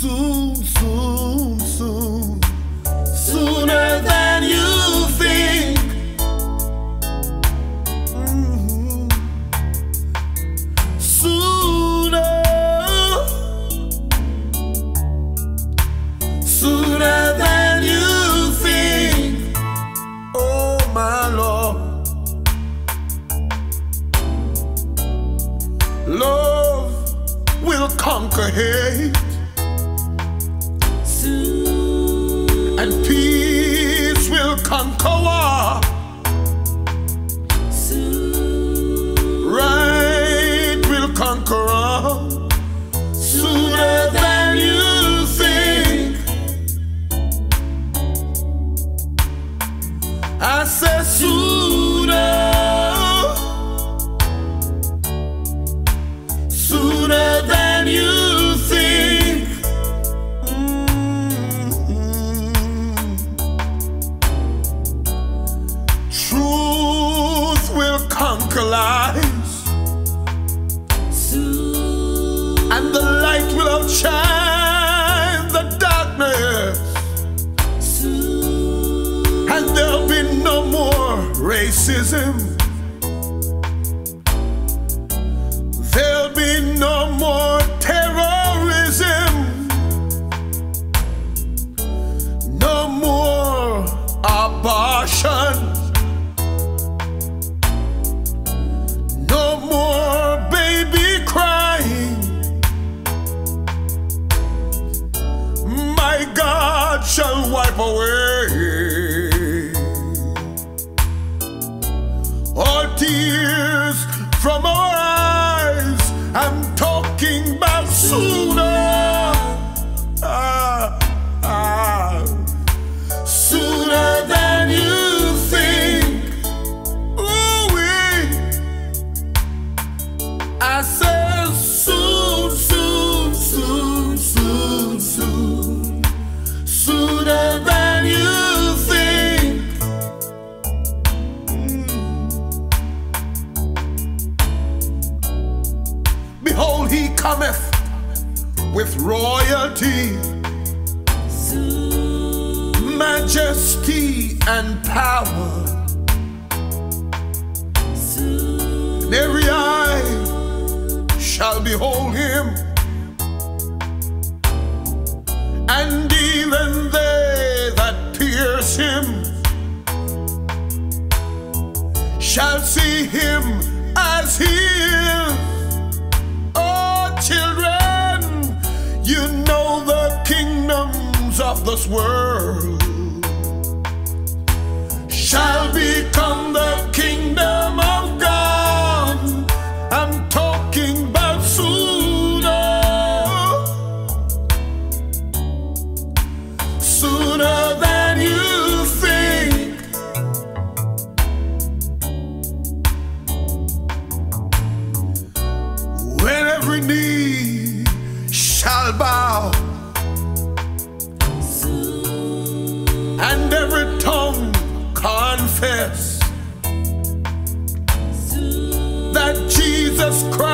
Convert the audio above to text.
soon, soon, soon, soon. Sooner than you think. Mhm. Sooner. Sooner than you think. Oh, my Lord. Love will conquer hate. Conquer. Right will conquer. Sooner than you think. I said sooner. Conquer lies, and the light will outshine the darkness, and there'll be no more racism. Shall wipe he cometh with royalty, majesty, and power. And every eye shall behold him, and even they that pierce him shall see him as he is. This world shall become the kingdom of confess that Jesus Christ